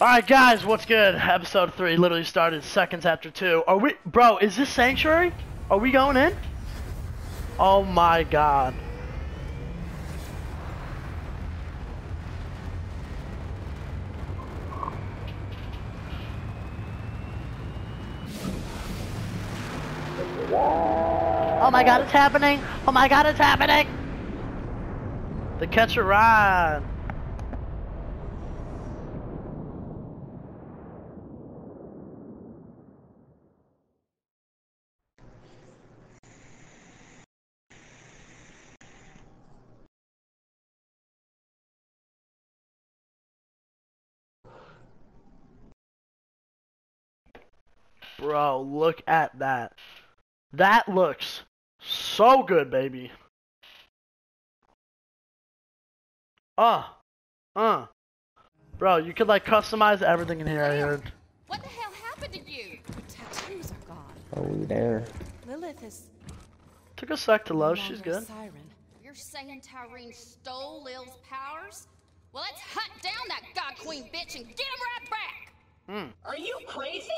Alright guys, what's good? Episode 3 literally started seconds after 2. Are we- Bro, is this Sanctuary? Are we going in? Oh my god. Oh my god, it's happening! Oh my god, it's happening! The catch a ride! Bro, look at that. That looks so good, baby. Uh, uh. Bro, you could like customize everything in here, I heard. What the hell happened to you? Your tattoos are gone. Oh, we there. Lilith is Took a sec to no load, she's good. Siren. You're saying Tyreen stole Lil's powers? Well, let's hunt down that God Queen bitch and get him right back! Hmm. Are you crazy?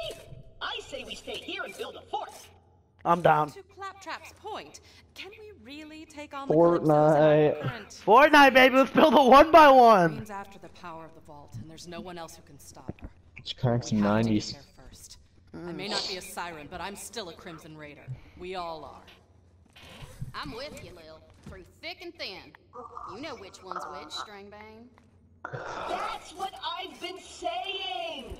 I say we stay here and build a fort. I'm down. To Claptrap's point, can we really take on the Fortnite. Calypsos in Fortnite, baby, let's build a one by one. Queen's after the power of the vault, and there's no one else who can stop her. Let's crack some We have to get 90s. I may not be a siren, but I'm still a Crimson Raider. We all are. I'm with you, Lil. Through thick and thin. You know which one's which, Stringbane. That's what I've been saying.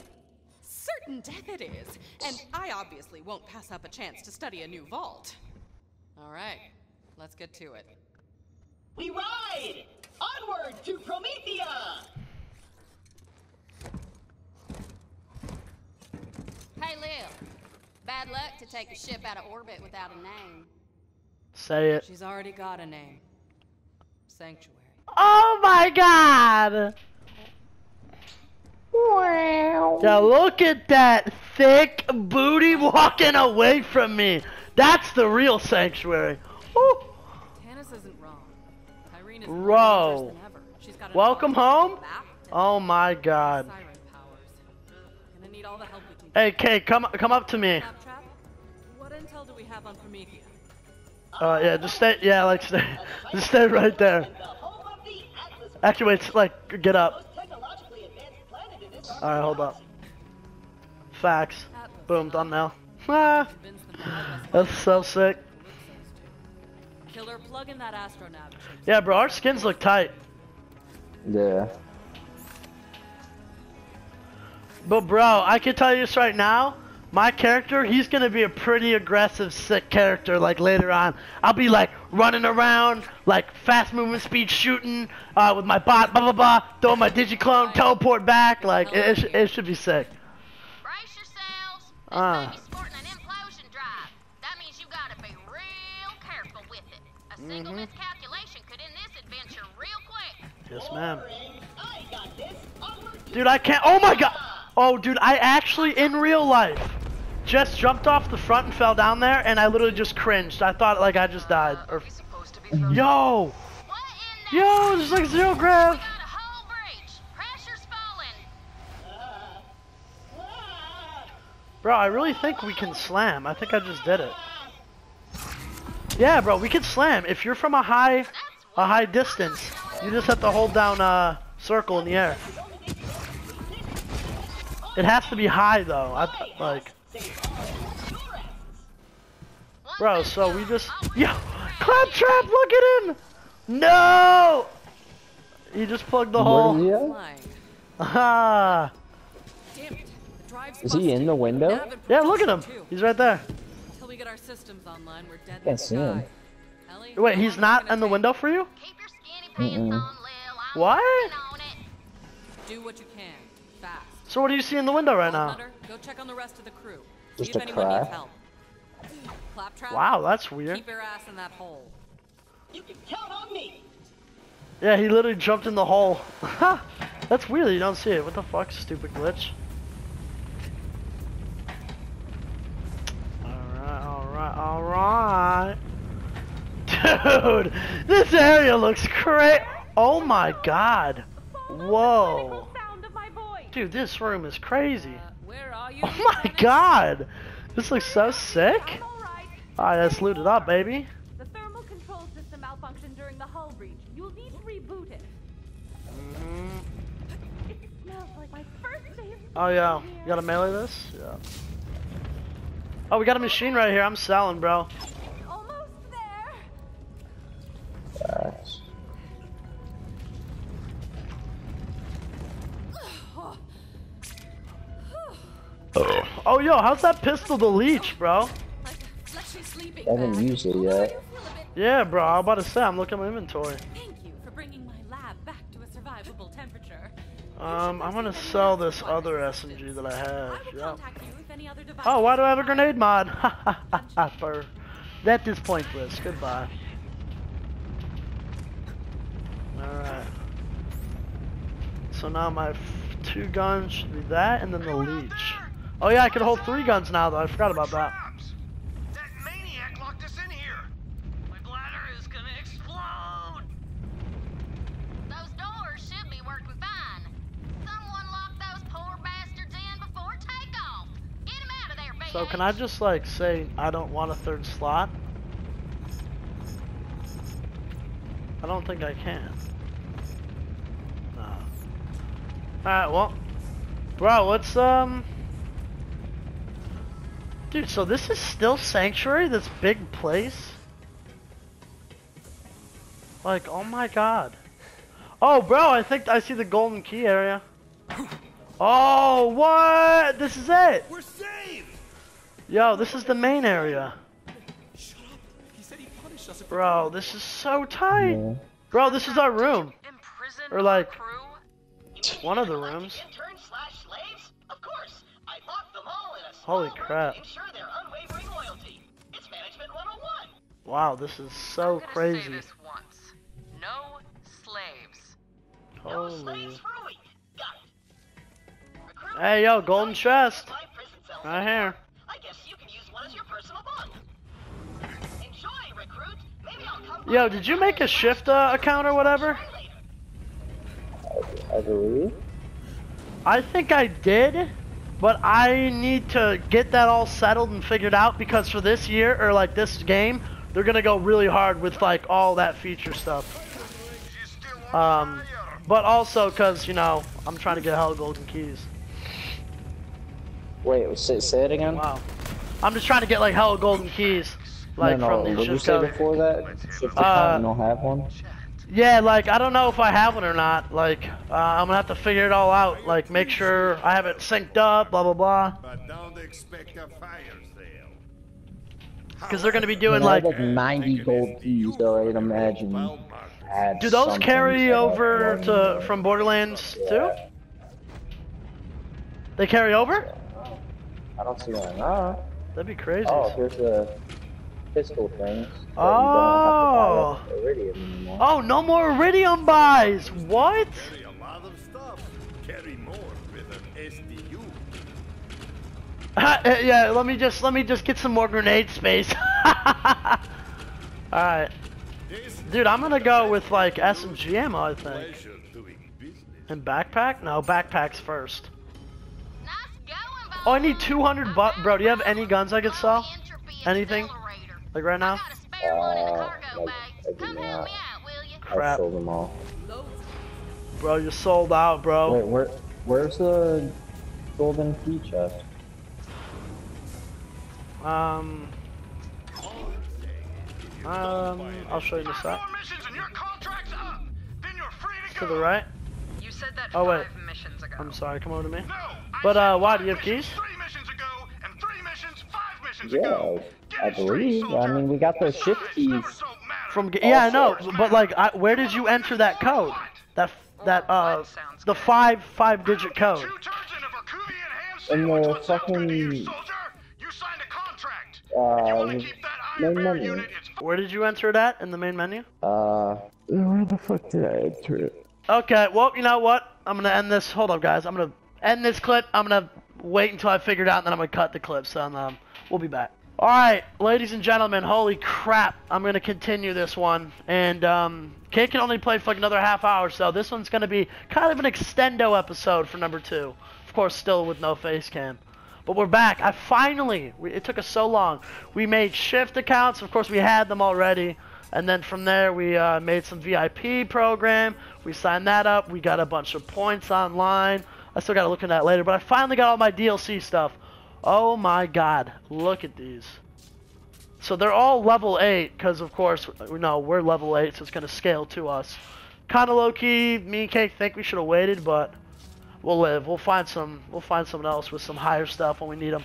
Certain death it is, and I obviously won't pass up a chance to study a new vault. All right, let's get to it. We ride onward to Promethea. Hey, Lil. Bad luck to take a ship out of orbit without a name. Say it. She's already got a name. Sanctuary. Oh my god! Yeah, look at that thick booty walking away from me. That's the real sanctuary. Woo. Tannis isn't wrong. Tyreen is more Bro. than ever. She's got Welcome home? Oh my god. Gonna need all the help we can Hey, Kay, come come up to me. Claptrap, what intel do we have on Promethea? Uh, yeah, just stay. Yeah, like stay. Just stay right there. And the home of the Atlas. Actually, wait. Like, get up. Most technologically advanced planet in this All right, hold up. Facts. Boom, thumbnail. Ah, Convince them to help us that's so sick. Killer, plug in that astronav. Yeah, bro, our skins look tight. Yeah. But bro, I can tell you this right now. My character, he's gonna be a pretty aggressive, sick character. Like later on, I'll be like running around, like fast movement, speed shooting, uh, with my bot, blah blah blah, throw my digiclone, teleport back. Like it, it, sh- it should be sick. Brace yourselves. This Ah. baby's sporting an implosion drive. That means you gotta be real careful with it. A single miscalculation could end this adventure real quick. Yes, ma'am. Boring. I got this. Onward to Dude, I can't. Oh my god. Oh, dude, I actually in real life just jumped off the front and fell down there, and I literally just cringed. I thought like I just died. Or yo, What in the yo, there's like zero We grav. got a whole breach. Pressure's falling. Bro, I really think we can slam. I think I just did it. Yeah, bro, we can slam. If you're from a high, a high distance, you just have to hold down a circle in the air. It has to be high though. I like, One bro. So we just, Yeah! claptrap. Look at him. No. He just plugged the hole. is he. Ah. Damn it. The drive's Is he in the window? Yeah, look at him. He's right there. Until we get our systems online, we're dead Can't see him. Wait, he's not in the window for you? Lil. I'm What? working on it. Do what you can. Fast. So what do you see in the window right now? Hunter, go check on the rest of the crew. Just See if a anyone needs help. Claptrap. Wow, that's weird. Keep your ass in that hole. You can count on me. Yeah, he literally jumped in the hole. That's weird, you don't see it. What the fuck, stupid glitch? Alright, alright, alright. Dude, this area looks crazy. Oh my god. Whoa. sound of my voice. Dude, this room is crazy. Where are you? Oh my god! This looks so sick. Alright. Alright, let's loot it up, baby. The thermal control system malfunctioned during the hull breach. You'll need to reboot it. Mm-hmm. It smells like my first day Oh yeah, you gotta melee this? Yeah. Oh, we got a machine right here. I'm selling, bro. Oh, yo, how's that pistol the leech, bro? Like, like she's. I haven't used it yet. I do feel a bit- Yeah, bro. I'm about to say, I'm looking at my inventory. Thank you for bringing my lab back to a survivable temperature. Um, I'm gonna sell this other assessment. SMG that I I have. Yep. contact you if any other devices Oh, why do I have a grenade mod? Ha ha ha ha. That is pointless. Goodbye. Alright. So now my f- two guns should be that and then the leech. Oh yeah, I can hold three guns now though. I forgot about that. That maniac locked us in here. My bladder is gonna explode. Those doors should be working fine. Someone locked those poor bastards in before takeoff. Get 'em out of there, Van. So can I just like say I don't want a third slot? I don't think I can. No. Alright, well. Bro, what's um Dude, so this is still Sanctuary, this big place? Like, oh my god. Oh, bro, I think I see the golden key area. Oh, what? This is it. We're saved! Yo, this is the main area. Shut up. He said he'd us Bro, this is so tight. Yeah. Bro, this is our room. Or like- One of the rooms. Management 101. Wow, this is so I'm gonna crazy. Say this once. No slaves. No Holy. slaves for a week. Got it. Recruit, Hey, yo, golden chest. my prison cells Right here. You can use one as your personal bond. Enjoy, recruit. Maybe I'll come Yo, did you make a shift uh, account or whatever? I believe. I think I did, but I need to get that all settled and figured out because for this year or like this game, they're gonna go really hard with like all that feature stuff. you still want Um, but also cause you know I'm trying to get hell golden keys. Wait, say, say it again. Wow, I'm just trying to get like hell golden keys, like no, from no. the What did you say before that? Shift Uh, don't have one. Yeah, like I don't know if I have one or not. Like uh, I'm gonna have to figure it all out. Like make sure I have it synced up, blah blah blah. But don't expect a fire sale. Because they're gonna be doing like, like 90 gold keys, so I'd imagine. Well marked. add do those carry over to from Borderlands too? They carry over? I don't see why not. That'd be crazy. Oh, here's the pistol things. so Oh. You don't have to buy oh. up iridium. Oh, no more Iridium buys. What? Carry a lot of stuff. Carry more with an SDU. Uh, uh, yeah, let me just let me just get some more grenade space. all right, dude, I'm gonna go with like SMG ammo, I think. pleasure doing business. And backpack? No, backpacks first. Oh, I need 200 I bu- found bro, do you have any guns I could sell? entropy Anything? Accelerator. Like right I now? got a spare one in the Uh, cargo like. I do Come help not. me out, will you? I Crap. sold them all. Bro, you're sold out, bro. Wait, where, where's the golden key chest? Um, um, I'll show you in a Five sec. more missions and your contract's up. Then you're free to To the right? You said that Oh, wait. five missions ago. I'm sorry, come over to me. No. But, uh, why, do you have keys? Three missions ago and three missions five missions Yeah, ago. Get I believe. I mean, we got those shift keys. numbers don't matter. From, Ga- yeah, I know, but like, I, where did you enter that code? That, that, uh, the five, five digit code. In a Verkuvian hand And sandwich the would sound good to you, fucking- soldier. You signed a contract. Uh, if you want to the keep that main menu. Where did you enter that in the main menu? Uh, where the fuck did I enter it? Okay, well, you know what? I'm gonna end this. Hold up, guys. I'm gonna end this clip. I'm gonna wait until I figure it out, and then I'm gonna cut the clip. So um, we'll be back. Alright, ladies and gentlemen, holy crap. I'm going to continue this one. And, um, Kate can only play for like another half hour, so this one's going to be kind of an extendo episode for number two. Of course, still with no face cam. But we're back. I finally, we, it took us so long. We made shift accounts. Of course, we had them already. And then from there, we uh, made some VIP program. We signed that up. We got a bunch of points online. I still got to look at that later. But I finally got all my DLC stuff. Oh my god, look at these. So they're all level 8, because of course, we know we're level 8, so it's going to scale to us. Kinda low-key, me and Cake think we should have waited, but we'll live. We'll find some, we'll find someone else with some higher stuff when we need them.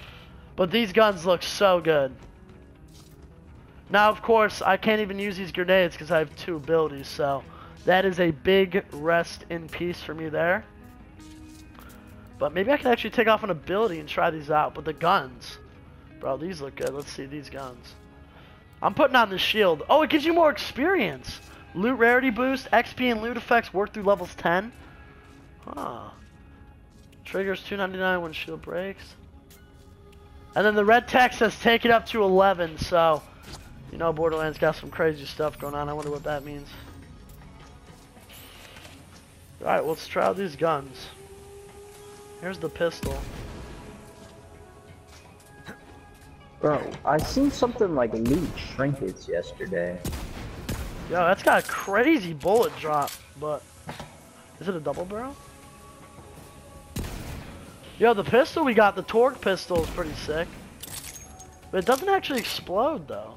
But these guns look so good. Now, of course, I can't even use these grenades because I have two abilities, so that is a big rest in peace for me there. But maybe I can actually take off an ability and try these out. But the guns. Bro, these look good. Let's see these guns. I'm putting on the shield. Oh, it gives you more experience. Loot rarity boost, XP and loot effects work through levels 10. Huh. Triggers 299 when shield breaks. And then the red text says take it up to 11, so... You know Borderlands got some crazy stuff going on. I wonder what that means. Alright, let's try out these guns. Here's the pistol. Bro, I seen something like loot trinkets yesterday. Yo, that's got a crazy bullet drop, but is it a double barrel? Yo, the pistol we got, the torque pistol is pretty sick. But it doesn't actually explode though.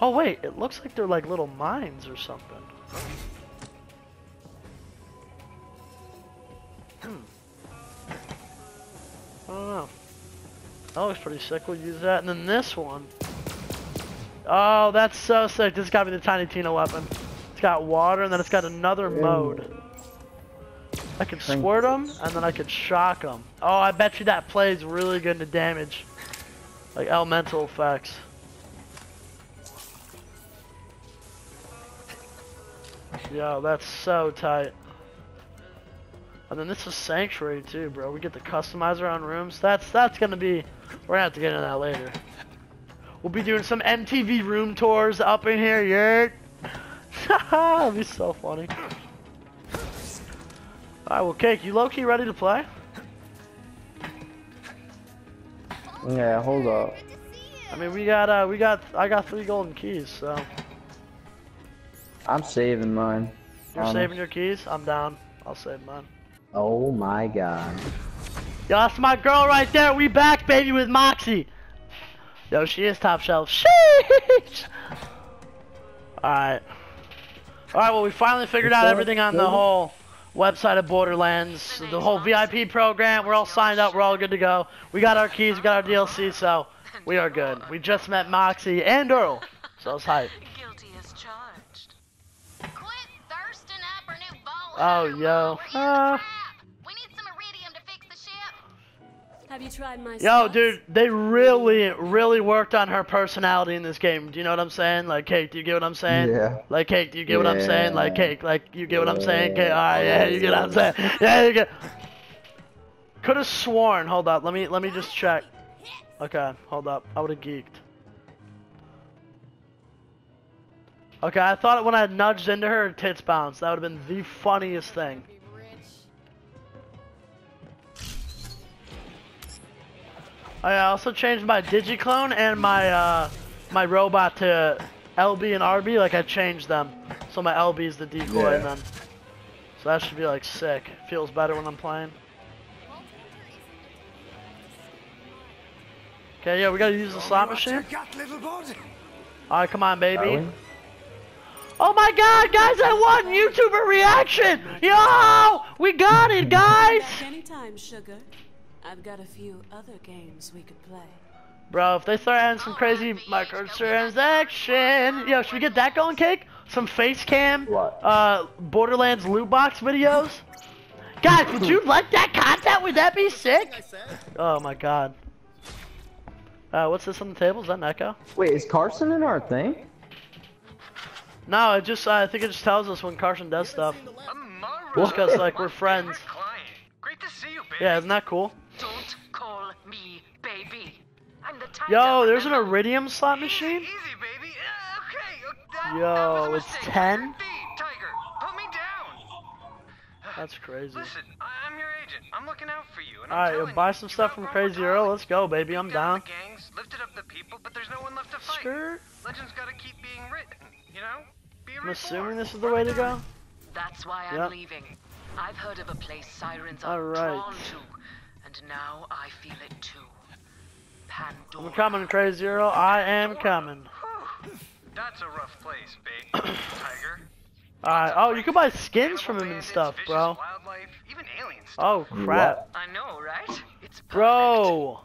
Oh wait, it looks like they're like little mines or something. I don't know. That looks pretty sick. We'll use that. And then this one. Oh, that's so sick. This got me the Tiny Tina weapon. It's got water, and then it's got another mode. I can squirt them, and then I can shock them. Oh, I bet you that plays really good to damage. Like elemental effects. Yo, that's so tight. And then this is Sanctuary too, bro. We get to customize our own rooms. That's that's gonna be. We're gonna have to get into that later. We'll be doing some MTV room tours up in here, yeah. That'd be so funny. Alright, well, Cake, you low-key ready to play? Yeah, hold up. I mean, we got, uh, we got, I got three golden keys, so. I'm saving mine. You're Honest. saving your keys? I'm down. I'll save mine. Oh my god. Yo, that's my girl right there. We back, baby, with Moxxi. Yo, she is top shelf. Sheesh. Alright. Alright, well, we finally figured out everything on the whole website of Borderlands. The whole VIP program. We're all signed up. We're all good to go. We got our keys. We got our DLC, so we are good. We just met Moxxi and Earl. So it's hype. Guilty as charged. Have you tried my Yo, sauce? dude, they really, really worked on her personality in this game. Do you know what I'm saying? Like, Cake, do you get what I'm saying? Yeah. Like, Cake, do you get what I'm saying? Like, Yeah. Cake, like, you get what I'm saying? Cake, Yeah. alright, yeah, you get what I'm saying? Yeah, you get. Could have sworn. Hold up, let me, let me just check. Okay, hold up. I would have geeked. Okay, I thought when I nudged into her, her tits bounced. That would have been the funniest thing. I also changed my digiclone and my uh, my robot to LB and RB. Like I changed them, so my LB is the decoy, Yeah. and then so that should be like sick. Feels better when I'm playing. Okay, yeah, we gotta use the slot machine. got, little bud? All right, come on, baby. Oh my God, guys, I won YouTuber reaction. Yo, we got it, guys. Anytime, sugar. I've got a few other games we could play. Bro, if they start adding some crazy microtransaction, yo, should we get that going, Cake? Some face cam, What? uh, Borderlands loot box videos? Guys, would you like that content? Would that be sick? Oh my god. Uh, what's this on the table? Is that an echo? Wait, is Carson in our thing? No, it just, uh, I think it just tells us when Carson does stuff. Amara. Just 'cause, like, we're friends. Great to see you. Yeah, isn't that cool? Yo, there's an iridium slot machine. Easy, baby. Uh, okay. Uh, Yo, that was a it's 10? Tiger, put me down. That's crazy. Listen, I- I'm your agent. I'm looking out for you. And I'm Alright, telling yo, buy some keep stuff from Crazy Earl. Holly. Let's go, baby. I'm down down. the gangs, lifted up the people, but there's no one left to fight. Skirt. Legends gotta keep being written, you know? Be I'm assuming this is the way to go. That's why I'm Yep. leaving. I've heard of a place sirens are Alright. drawn to, and now I feel it too. Pandora. I'm coming, Crazy Earl. I am coming. That's a rough place, big Tiger. Alright. Oh, you can buy skins from him and stuff, bro. Even aliens. Oh, crap. I know, right? It's. Bro.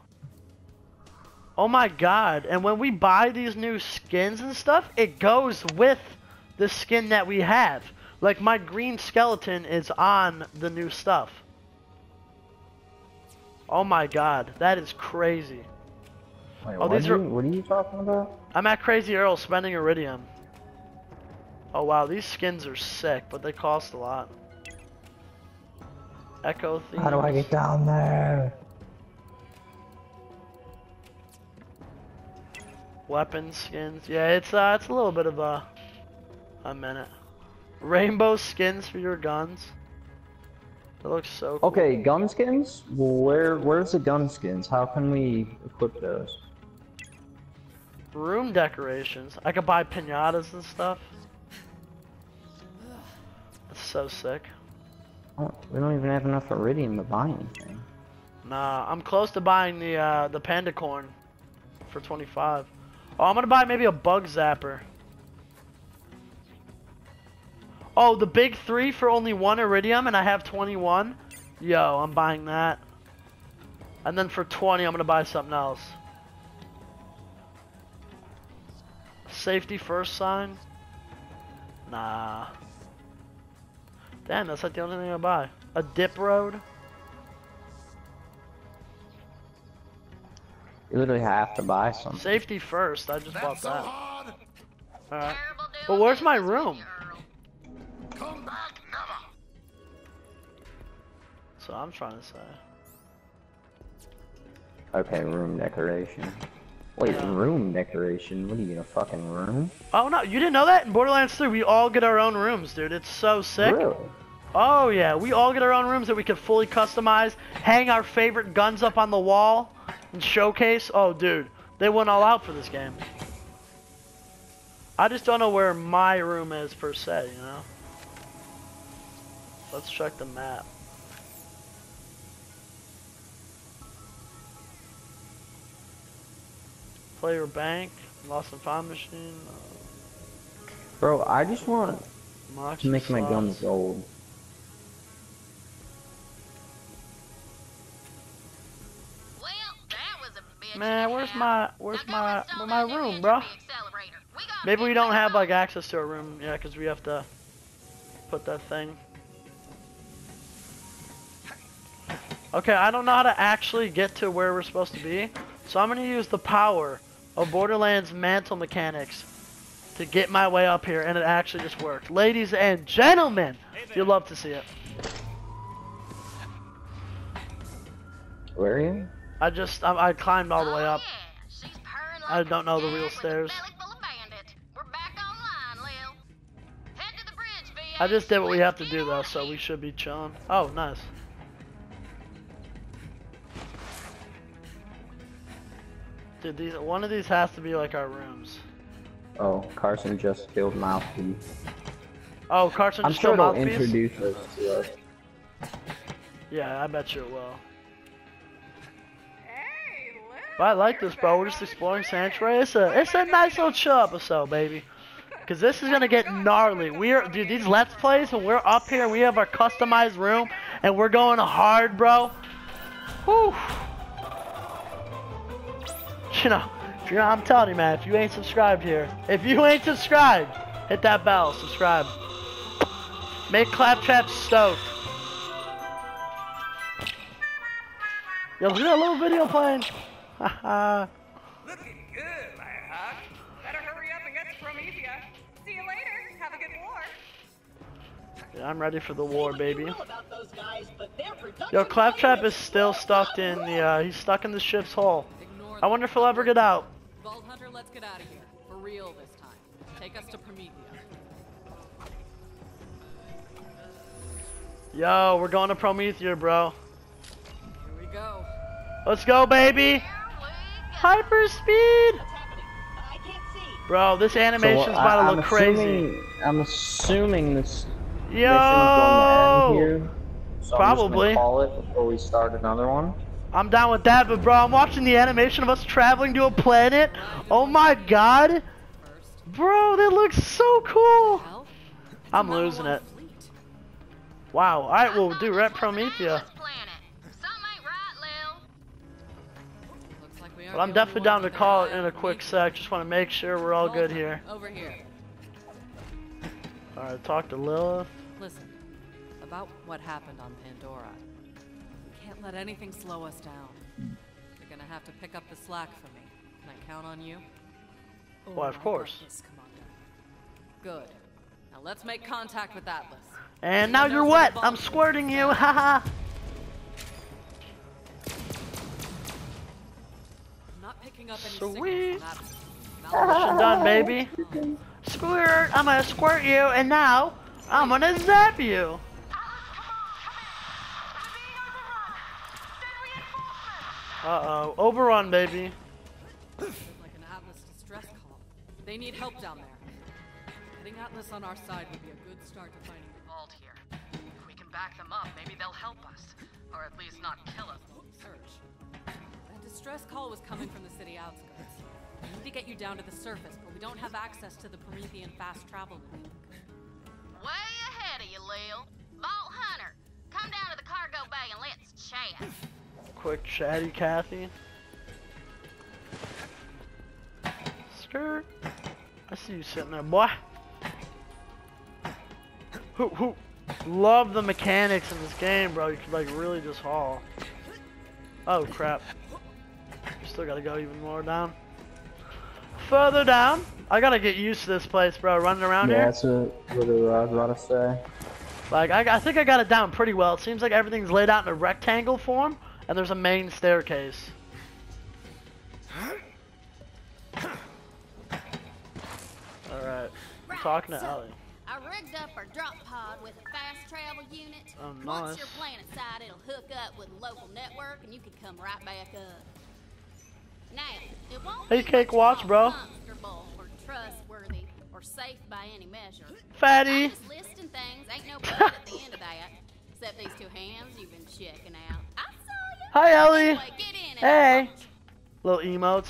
Oh my god. And when we buy these new skins and stuff, it goes with the skin that we have. Like my green skeleton is on the new stuff. Oh my god. That is crazy. Wait, Oh, what, these are what are you talking about? I'm at Crazy Earl spending iridium. Oh wow, these skins are sick, but they cost a lot. Echo themes. How do I get down there? Weapon skins. Yeah, it's uh, it's a little bit of a a minute. Rainbow skins for your guns. That looks so cool. Okay, gun skins? Where where's the gun skins? How can we equip those? Room decorations. I could buy pinatas and stuff. That's so sick. Oh, we don't even have enough iridium to buy anything. Nah, I'm close to buying the uh, the panda corn for 25. Oh, I'm gonna buy maybe a bug zapper. Oh, the big three for only one iridium, and I have 21. Yo, I'm buying that. And then for 20, I'm gonna buy something else. Safety first sign. Nah. Damn, that's like the only thing I buy. A dip road. You literally have to buy something. Safety first. I just bought that. hard. Alright. But where's my room? Come back never. So I'm trying to say. Okay, room decoration. Wait, Yeah. room decoration? What are you in a fucking room? Oh no, you didn't know that? In Borderlands 3, we all get our own rooms, dude. It's so sick. Really? Oh yeah, we all get our own rooms that we can fully customize, hang our favorite guns up on the wall, and showcase. Oh dude, they went all out for this game. I just don't know where my room is per se, you know? Let's check the map. Player bank, lost and found machine, uh, Bro, I just want to make my slots. guns gold. Well, that was a bitch. Man, where's my where's my install where's my room, bro? accelerator. We gotta Maybe we don't have like access to a room, yeah, because we have to put that thing. Okay, I don't know how to actually get to where we're supposed to be, so I'm gonna use the power of Borderlands mantle mechanics to get my way up here, and it actually just worked. Ladies and gentlemen, you'll love to see it. Where are you? I just I, I climbed all the way Oh, up. yeah. She's purring I don't know the real stairs. belly full of bandits. We're back online, Lil. Head to the bridge, I just did what we have to do though, so we should be chilling. Oh, nice. Dude, these one of these has to be like our rooms. Oh, Carson just killed Mouthpiece. Oh, Carson I'm just sure killed they'll Mouthpiece? introduce us to us. Yeah, I bet you it will. Hey, Liz, But I like this, bro. We're just exploring track. Sanctuary. It's a, it's a nice little chill episode, baby. Cause this is gonna get gnarly. We are, dude. These let's plays when we're up here, we have our customized room, and we're going hard, bro. Whew. You know, I'm telling you, man. If you ain't subscribed here, if you ain't subscribed, hit that bell, subscribe. Make Claptrap stoked. Yo, look at that little video playing. Haha. Looking good, Lad. Better hurry up and get to Prometheus. See you later. Have a good war. Yeah, I'm ready for the war, baby. You know about those guys, but their production Yo, Claptrap is still stuck in the, uh, he's stuck in the ship's hull. Ignore more I wonder if he'll ever get out. Vault Hunter, let's get out of here. For real this time. Take us to Promethea. Yo, we're going to Promethea, bro. Here we go. Let's go, baby. Hyper speed. Bro, this So, uh, animation's I- about to I'm look crazy. I'm assuming this Yo! going to end here. So I'm just Probably. gonna call it before we start another one. I'm down with that, but bro, I'm watching the animation of us traveling to a planet. Oh my god. Bro, that looks so cool. I'm losing it. Wow. Alright, well, dude, we're Promethea. But I'm definitely down to call it in a quick sec. Just want to make sure we're all good here. Over here. Alright, talk to Lilith. Listen, about what happened on Pandora. We can't let anything slow us down. You're gonna have to pick up the slack for me. Can I count on you? Why, of course. Good. Now let's make contact with Atlas. And now you're wet. I'm squirting you. Haha. I'm not picking up any Sweet. signals from Atlas. Mission done, baby. Squirt, I'm gonna squirt you, and now I'm gonna zap you. Uh oh, overrun, baby. Like an Atlas distress call. They need help down there. Getting Atlas on our side would be a good start to finding the vault here. If we can back them up, maybe they'll help us. Or at least not kill us. Search. That distress call was coming from the city outskirts. We need to get you down to the surface, but we don't have access to the Promethean fast travel network. Way ahead of you, Lil. Vault Hunter, come down to the cargo bay and let's chat. Quick chatty Kathy. Skirt. I see you sitting there, boy. Who, who? Love the mechanics in this game, bro. You could like really just haul. Oh crap. Still gotta go even more down. Further down. I gotta get used to this place, bro. Running around yeah, here. that's what, what I was about to say. Like, I, I think I got it down pretty well. It seems like everything's laid out in a rectangle form, and there's a main staircase. Alright, I'm talking to Ellie. I rigged up our drop pod with a fast travel unit. Oh, Once nice. you're planet side, it'll hook up with local network and you can come right back up. Now, it won't Hey, be Cake Watch, bro. or trustworthy or safe by any measure. Fatty. I'm just listing things. Ain't no blood at the end of that. Except these two hands you've been checking out. I saw you. Hi, Ellie. Anyway, get in and Hey. Little emotes.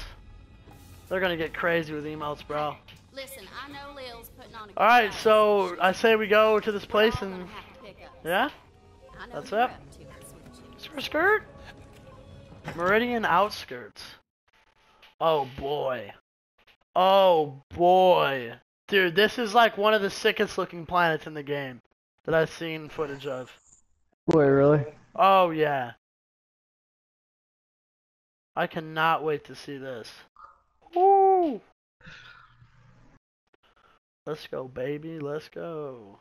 They're gonna get crazy with emotes, bro. Listen, I know Lil's putting on a good Alright, so I say we go to this place and. Have to pick up. Yeah? That's it. up to Skirt, skirt. Meridian outskirts. Oh boy. Oh boy. Dude, this is like one of the sickest looking planets in the game that I've seen footage of. Wait, really? Oh yeah. I cannot wait to see this. Woo! Let's go, baby. Let's go.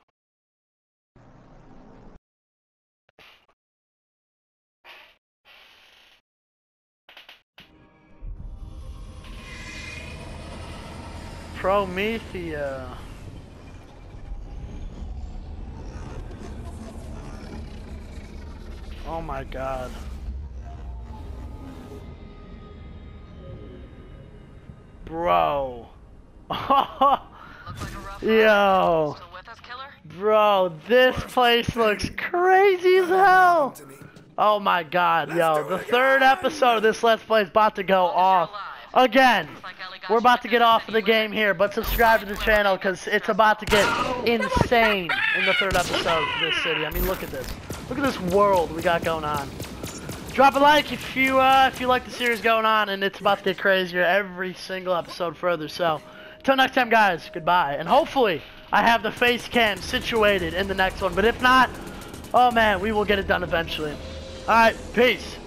Promethea. Oh my god. Bro. Yo. Bro, this place looks crazy as hell. Oh my god, yo. The third episode of this Let's Play is about to go off. Again. We're about to get off of the game here, but subscribe to the channel because it's about to get insane in the third episode of this city. I mean, look at this. Look at this world we got going on. Drop a like if you uh, if you like the series going on, and it's about to get crazier every single episode further. So, until next time, guys, goodbye. And hopefully, I have the face cam situated in the next one. But if not, oh man, we will get it done eventually. All right, peace.